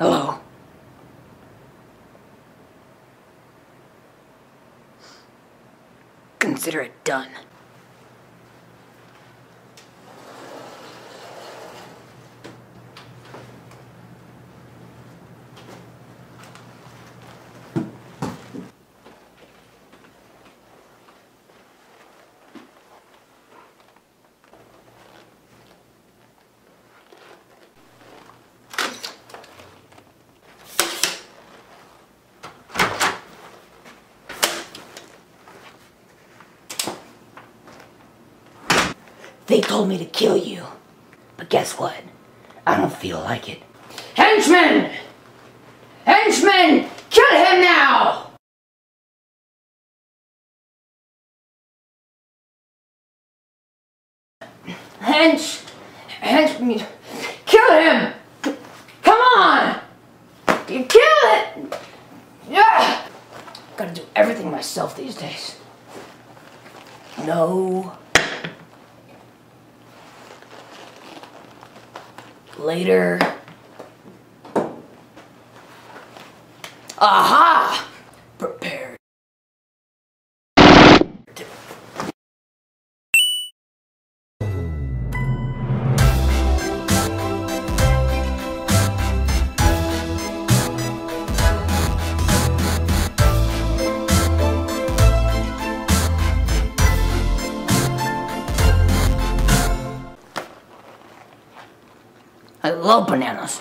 Hello. Consider it done. They told me to kill you. But guess what? I don't feel like it. Henchman! Henchman! Kill him now! Hench! Hench! Kill him! Come on! Kill it! Yeah! Gotta do everything myself these days. No. Later. Aha! I love bananas.